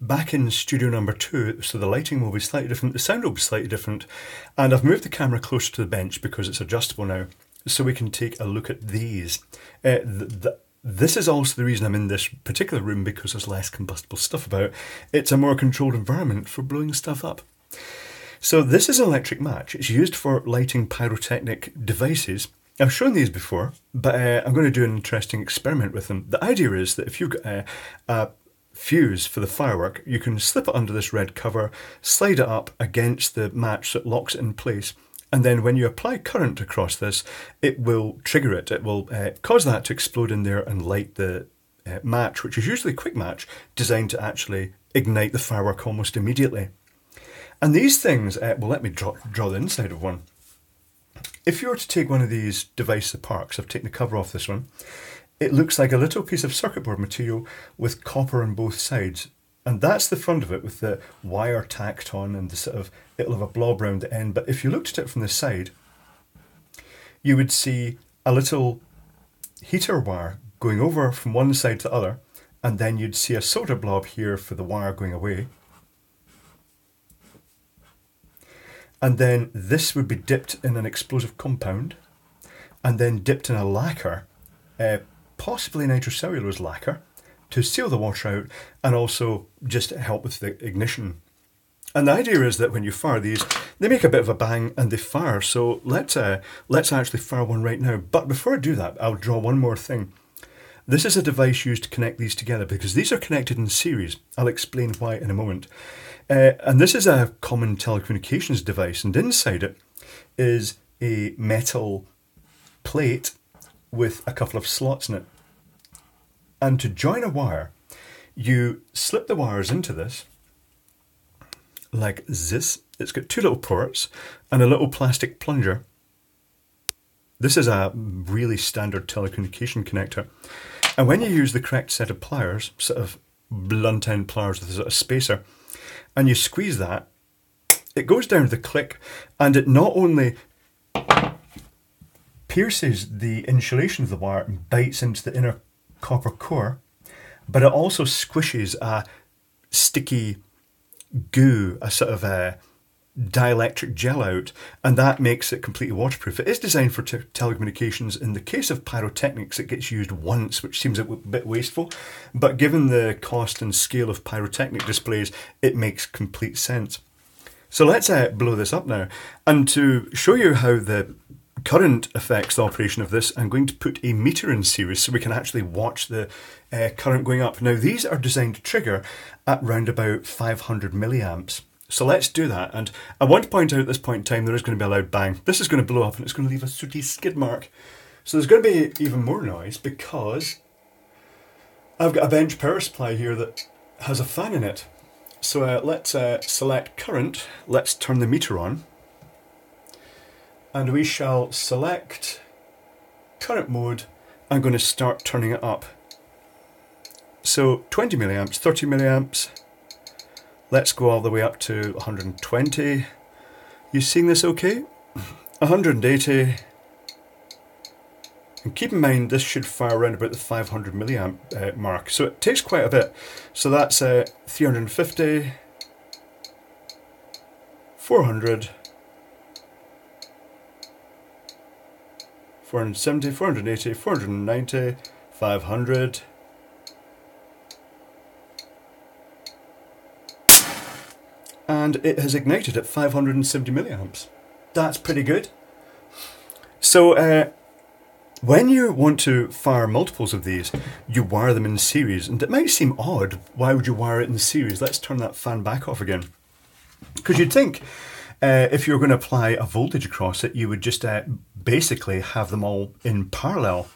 back in studio number two, so the lighting will be slightly different, the sound will be slightly different, and I've moved the camera closer to the bench because it's adjustable now, so we can take a look at these. Uh, this is also the reason I'm in this particular room because there's less combustible stuff about. It's a more controlled environment for blowing stuff up. So this is an electric match. It's used for lighting pyrotechnic devices. I've shown these before, but uh, I'm going to do an interesting experiment with them. The idea is that if you've got uh, a fuse for the firework, you can slip it under this red cover, slide it up against the match that locks it in place, and then when you apply current across this, it will trigger it. It will uh, cause that to explode in there and light the uh, match, which is usually a quick match designed to actually ignite the firework almost immediately. And these things, uh, well, let me draw, draw the inside of one. If you were to take one of these devices apart, because I've taken the cover off this one, it looks like a little piece of circuit board material with copper on both sides. And that's the front of it with the wire tacked on and the sort of, it'll have a blob around the end. But if you looked at it from the side, you would see a little heater wire going over from one side to the other. And then you'd see a solder blob here for the wire going away. And then this would be dipped in an explosive compound and then dipped in a lacquer, uh, possibly nitrocellulose lacquer, to seal the water out and also just help with the ignition. And the idea is that when you fire these, they make a bit of a bang and they fire. So let's uh, let's actually fire one right now. But before I do that, I'll draw one more thing. This is a device used to connect these together because these are connected in series. I'll explain why in a moment. Uh, and this is a common telecommunications device, and inside it is a metal plate with a couple of slots in it. And to join a wire, you slip the wires into this like this. It's got two little ports and a little plastic plunger. This is a really standard telecommunication connector. And when you use the correct set of pliers, sort of blunt end pliers with a sort of spacer, and you squeeze that, it goes down to the click and it not only pierces the insulation of the wire and bites into the inner copper core, but it also squishes a sticky goo, a sort of a dielectric gel out, and that makes it completely waterproof. It is designed for telecommunications. In the case of pyrotechnics, it gets used once, which seems a bit wasteful, but given the cost and scale of pyrotechnic displays, it makes complete sense. So let's uh, blow this up now. And to show you how the current affects the operation of this, I'm going to put a meter in series so we can actually watch the uh, current going up. Now these are designed to trigger at round about 500 milliamps. So let's do that. And I want to point out at this point in time there is going to be a loud bang. This is going to blow up and it's going to leave a sooty skid mark. So there's going to be even more noise because I've got a bench power supply here that has a fan in it. So uh, let's uh, select current. Let's turn the meter on. And we shall select current mode. I'm going to start turning it up. So 20 milliamps, 30 milliamps, Let's go all the way up to 120. You seeing this okay? 180. And keep in mind, this should fire around about the 500 milliamp uh, mark. So it takes quite a bit. So that's uh, 350, 400, 470, 480, 490, 500, and it has ignited at 570 milliamps. That's pretty good. So, uh, when you want to fire multiples of these, you wire them in series, and it might seem odd. Why would you wire it in series? Let's turn that fan back off again. Because you'd think uh, if you were going to apply a voltage across it, you would just uh, basically have them all in parallel.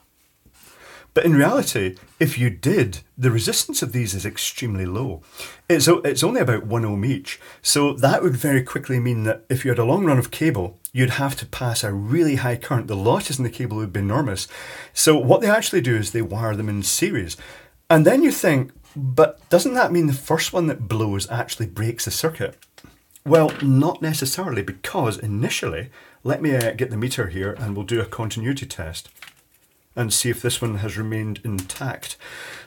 But in reality, if you did, the resistance of these is extremely low. It's, it's only about 1 ohm each. So that would very quickly mean that if you had a long run of cable, you'd have to pass a really high current. The losses in the cable would be enormous. So what they actually do is they wire them in series. And then you think, but doesn't that mean the first one that blows actually breaks the circuit? Well, not necessarily, because initially, let me uh, get the meter here and we'll do a continuity test and see if this one has remained intact.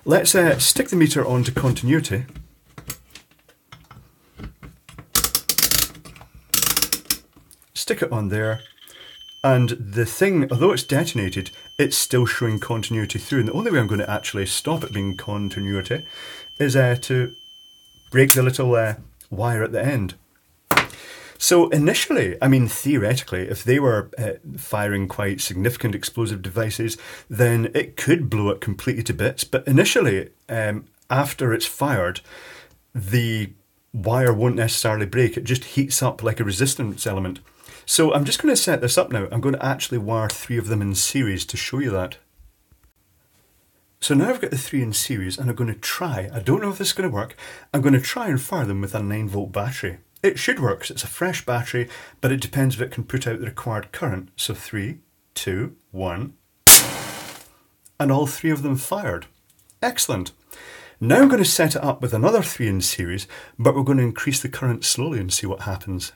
Let's uh, stick the meter onto continuity. Stick it on there. And the thing, although it's detonated, it's still showing continuity through. And the only way I'm going to actually stop it being continuity is uh, to break the little uh, wire at the end. So initially, I mean, theoretically, if they were uh, firing quite significant explosive devices, then it could blow it completely to bits. But initially, um, after it's fired, the wire won't necessarily break. It just heats up like a resistance element. So I'm just going to set this up now. I'm going to actually wire three of them in series to show you that. So now I've got the three in series and I'm going to try, I don't know if this is going to work, I'm going to try and fire them with a 9 volt battery. It should work because it's a fresh battery, but it depends if it can put out the required current. So three, two, one, and all three of them fired. Excellent. Now I'm going to set it up with another three in series, but we're going to increase the current slowly and see what happens.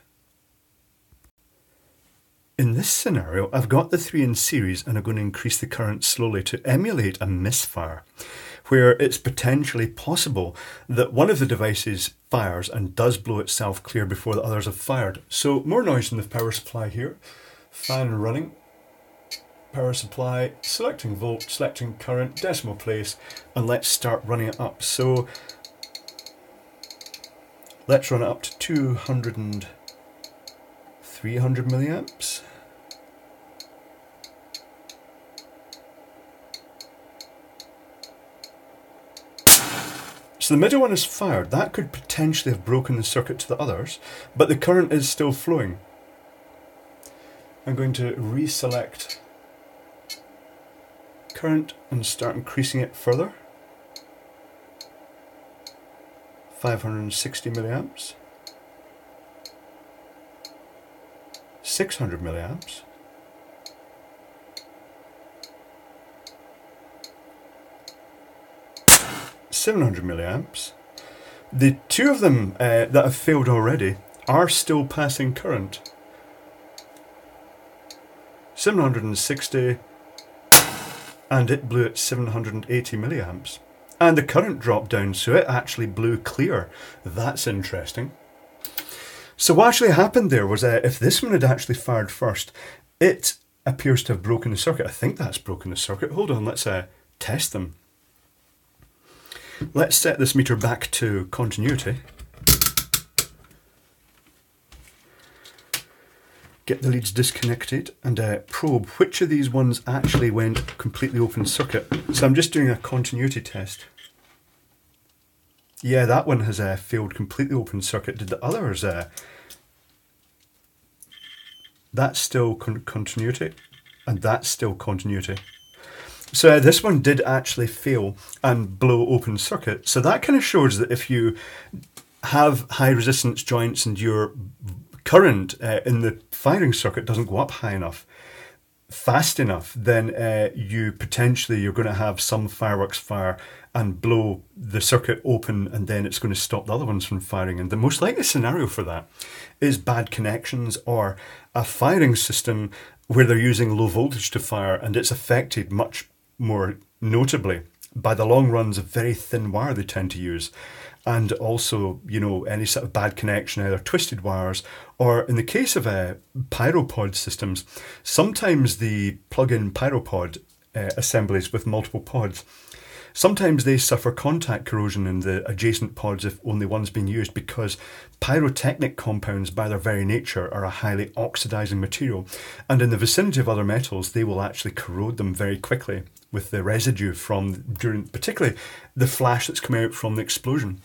In this scenario, I've got the three in series and I'm going to increase the current slowly to emulate a misfire where it's potentially possible that one of the devices fires and does blow itself clear before the others have fired. So more noise in the power supply here. Fan running. Power supply, selecting volt, selecting current, decimal place, and let's start running it up. So let's run it up to 200 and 300 milliamps. So the middle one is fired. That could potentially have broken the circuit to the others, but the current is still flowing. I'm going to reselect current and start increasing it further. 560 milliamps. 600 milliamps. 700 milliamps. The two of them uh, that have failed already are still passing current. 760 and it blew at 780 milliamps. And the current dropped down, so it actually blew clear. That's interesting. So what actually happened there was uh, if this one had actually fired first, it appears to have broken the circuit. I think that's broken the circuit. Hold on, let's uh, test them. Let's set this meter back to continuity. Get the leads disconnected and uh, probe which of these ones actually went completely open circuit. So I'm just doing a continuity test. Yeah, that one has uh, failed completely open circuit. Did the others? Uh, that's still con continuity, and that's still continuity. So uh, this one did actually fail and blow open circuit. So that kind of shows that if you have high resistance joints and your current uh, in the firing circuit doesn't go up high enough, fast enough, then uh, you potentially you're going to have some fireworks fire and blow the circuit open, and then it's going to stop the other ones from firing. And the most likely scenario for that is bad connections or a firing system where they're using low voltage to fire, and it's affected much more notably by the long runs of very thin wire they tend to use and also you know any sort of bad connection either twisted wires or in the case of uh, pyropod systems sometimes the plug-in pyropod uh, assemblies with multiple pods Sometimes they suffer contact corrosion in the adjacent pods if only one's being used because pyrotechnic compounds, by their very nature, are a highly oxidizing material, and in the vicinity of other metals, they will actually corrode them very quickly with the residue from during, particularly the flash that's coming out from the explosion.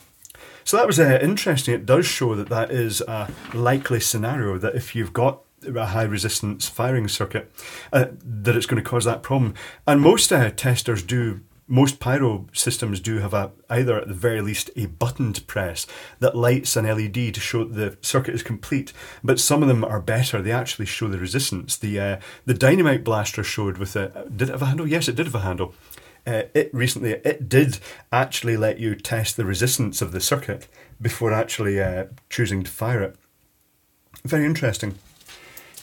So that was uh, interesting. It does show that that is a likely scenario that if you've got a high resistance firing circuit, uh, that it's going to cause that problem. And most uh, testers do most pyro systems do have a either at the very least a buttoned press that lights an LED to show the circuit is complete. But some of them are better; they actually show the resistance. The uh, the dynamite blaster showed with a did it have a handle? Yes, it did have a handle. Uh, it recently it did actually let you test the resistance of the circuit before actually uh, choosing to fire it. Very interesting.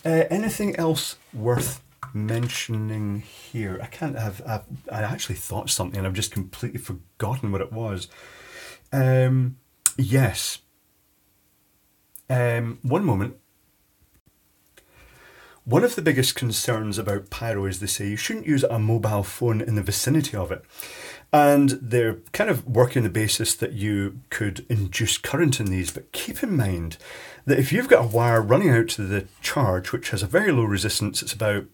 Uh, anything else worth mentioning here. I can't have. I've, I actually thought something and I've just completely forgotten what it was. Um, yes. Um, one moment. One of the biggest concerns about pyro is they say you shouldn't use a mobile phone in the vicinity of it. And they're kind of working the basis that you could induce current in these, but keep in mind that if you've got a wire running out to the charge, which has a very low resistance, it's about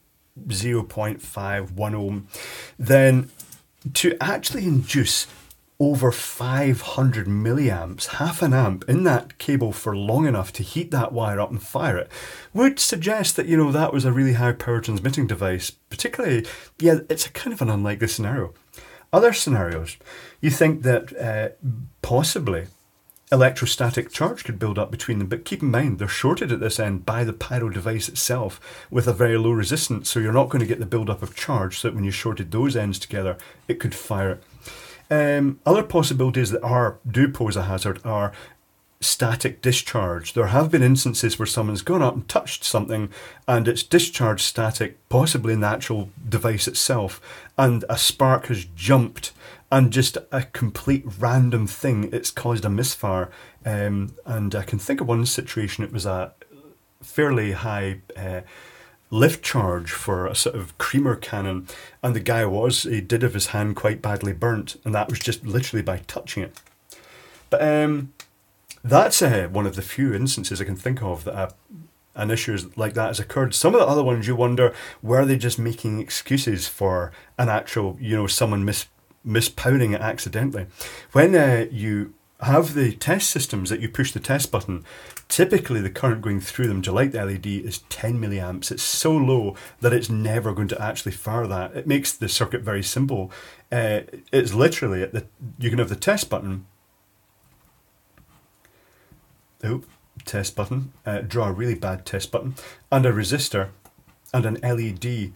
0.51 ohm, then to actually induce over 500 milliamps, half an amp in that cable for long enough to heat that wire up and fire it would suggest that, you know, that was a really high power transmitting device. Particularly, yeah, it's a kind of an unlikely scenario. Other scenarios, you think that uh, possibly electrostatic charge could build up between them, but keep in mind they're shorted at this end by the pyro device itself with a very low resistance, so you're not going to get the build-up of charge, so that when you shorted those ends together, it could fire it. Um, other possibilities that are do pose a hazard are static discharge. There have been instances where someone's gone up and touched something and it's discharged static, possibly in the actual device itself, and a spark has jumped and just a complete random thing, it's caused a misfire. Um, and I can think of one situation, it was a fairly high. Uh, lift charge for a sort of streamer cannon, and the guy was he did have his hand quite badly burnt, and that was just literally by touching it. But um, that's uh, one of the few instances I can think of that uh, an issue like that has occurred. Some of the other ones you wonder were they just making excuses for an actual, you know, someone mis mispowering it accidentally. When uh, you have the test systems that you push the test button, typically the current going through them to light the LED is 10 milliamps. It's so low that it's never going to actually fire that. It makes the circuit very simple. Uh, it's literally at the you can have the test button. Oh, test button. Uh, draw a really bad test button and a resistor and an LED,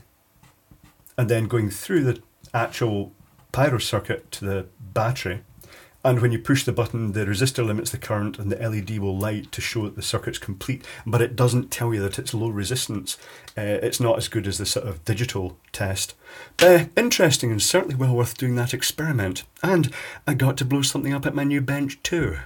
and then going through the actual pyro circuit to the battery and when you push the button, the resistor limits the current and the LED will light to show that the circuit's complete, but it doesn't tell you that it's low resistance. Uh, it's not as good as the sort of digital test. Uh, interesting and certainly well worth doing that experiment. And I got to blow something up at my new bench too.